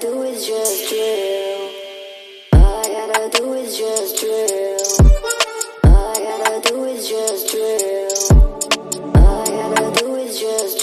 gotta do is just drill. All I gotta do is just drill. All I gotta do is just drill. All I gotta do is just